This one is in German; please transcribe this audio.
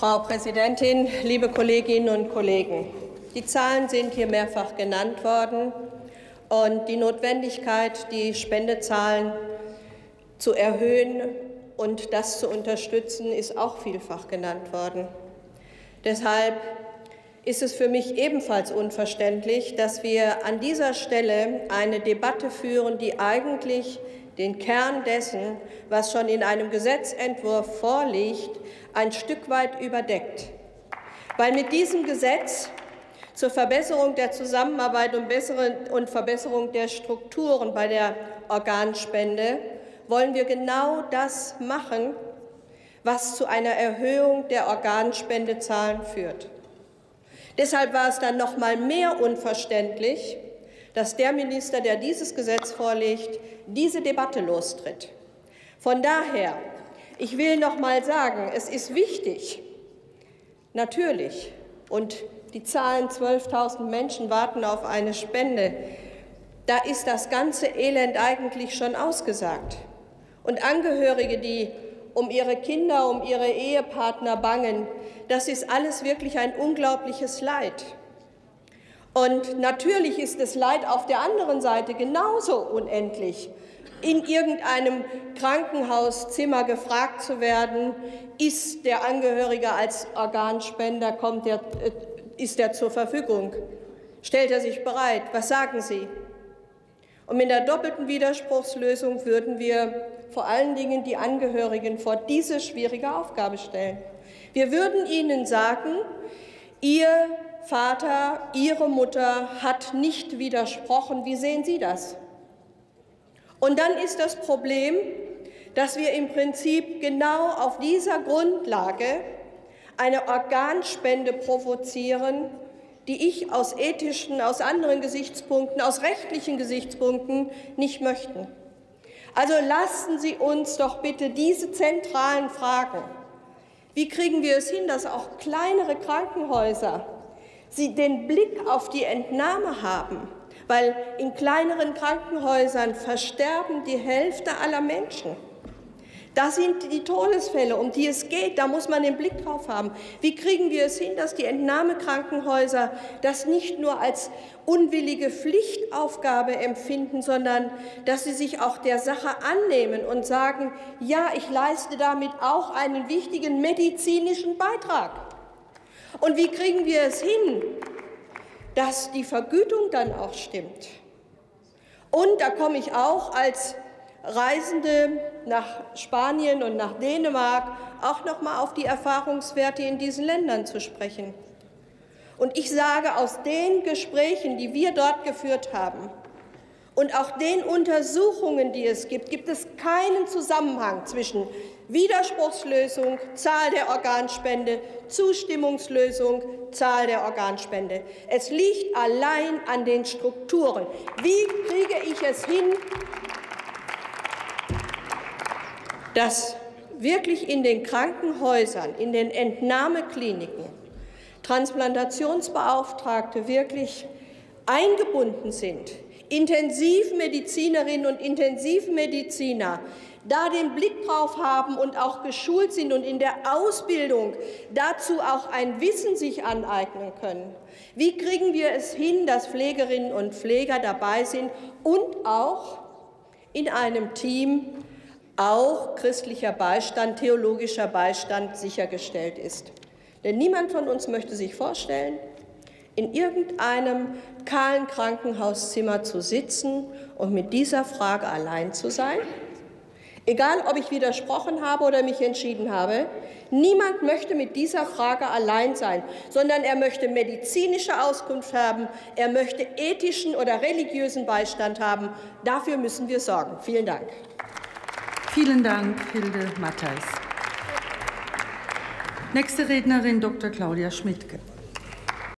Frau Präsidentin, liebe Kolleginnen und Kollegen! Die Zahlen sind hier mehrfach genannt worden, und die Notwendigkeit, die Spendezahlen zu erhöhen und das zu unterstützen, ist auch vielfach genannt worden. Deshalb ist es für mich ebenfalls unverständlich, dass wir an dieser Stelle eine Debatte führen, die eigentlich den Kern dessen, was schon in einem Gesetzentwurf vorliegt, ein Stück weit überdeckt. Weil mit diesem Gesetz zur Verbesserung der Zusammenarbeit und Verbesserung der Strukturen bei der Organspende wollen wir genau das machen, was zu einer Erhöhung der Organspendezahlen führt. Deshalb war es dann noch mal mehr unverständlich, dass der Minister, der dieses Gesetz vorlegt, diese Debatte lostritt. Von daher, ich will noch mal sagen, es ist wichtig, natürlich, und die Zahlen 12.000 Menschen warten auf eine Spende. Da ist das ganze Elend eigentlich schon ausgesagt. Und Angehörige, die um ihre Kinder, um ihre Ehepartner bangen, das ist alles wirklich ein unglaubliches Leid. Und natürlich ist das Leid auf der anderen Seite genauso unendlich. In irgendeinem Krankenhauszimmer gefragt zu werden, ist der Angehörige als Organspender, kommt der, äh, ist er zur Verfügung? Stellt er sich bereit? Was sagen Sie? Und mit der doppelten Widerspruchslösung würden wir vor allen Dingen die Angehörigen vor diese schwierige Aufgabe stellen. Wir würden ihnen sagen, Ihr Vater, Ihre Mutter hat nicht widersprochen. Wie sehen Sie das? Und dann ist das Problem, dass wir im Prinzip genau auf dieser Grundlage eine Organspende provozieren, die ich aus ethischen, aus anderen Gesichtspunkten, aus rechtlichen Gesichtspunkten nicht möchte. Also lassen Sie uns doch bitte diese zentralen Fragen. Wie kriegen wir es hin, dass auch kleinere Krankenhäuser sie den Blick auf die Entnahme haben? Weil in kleineren Krankenhäusern versterben die Hälfte aller Menschen. Das sind die Todesfälle, um die es geht. Da muss man den Blick drauf haben. Wie kriegen wir es hin, dass die Entnahmekrankenhäuser das nicht nur als unwillige Pflichtaufgabe empfinden, sondern dass sie sich auch der Sache annehmen und sagen, ja, ich leiste damit auch einen wichtigen medizinischen Beitrag. Und wie kriegen wir es hin, dass die Vergütung dann auch stimmt? Und da komme ich auch als Reisende nach Spanien und nach Dänemark auch noch mal auf die Erfahrungswerte in diesen Ländern zu sprechen. Und ich sage, aus den Gesprächen, die wir dort geführt haben, und auch den Untersuchungen, die es gibt, gibt es keinen Zusammenhang zwischen Widerspruchslösung, Zahl der Organspende, Zustimmungslösung, Zahl der Organspende. Es liegt allein an den Strukturen. Wie kriege ich es hin, dass wirklich in den Krankenhäusern, in den Entnahmekliniken Transplantationsbeauftragte wirklich eingebunden sind, Intensivmedizinerinnen und Intensivmediziner da den Blick drauf haben und auch geschult sind und in der Ausbildung dazu auch ein Wissen sich aneignen können. Wie kriegen wir es hin, dass Pflegerinnen und Pfleger dabei sind und auch in einem Team auch christlicher Beistand, theologischer Beistand sichergestellt ist. Denn niemand von uns möchte sich vorstellen, in irgendeinem kahlen Krankenhauszimmer zu sitzen und mit dieser Frage allein zu sein. Egal, ob ich widersprochen habe oder mich entschieden habe, niemand möchte mit dieser Frage allein sein, sondern er möchte medizinische Auskunft haben, er möchte ethischen oder religiösen Beistand haben. Dafür müssen wir sorgen. Vielen Dank. Vielen Dank, Hilde Mattheis. Nächste Rednerin Dr. Claudia Schmidtke.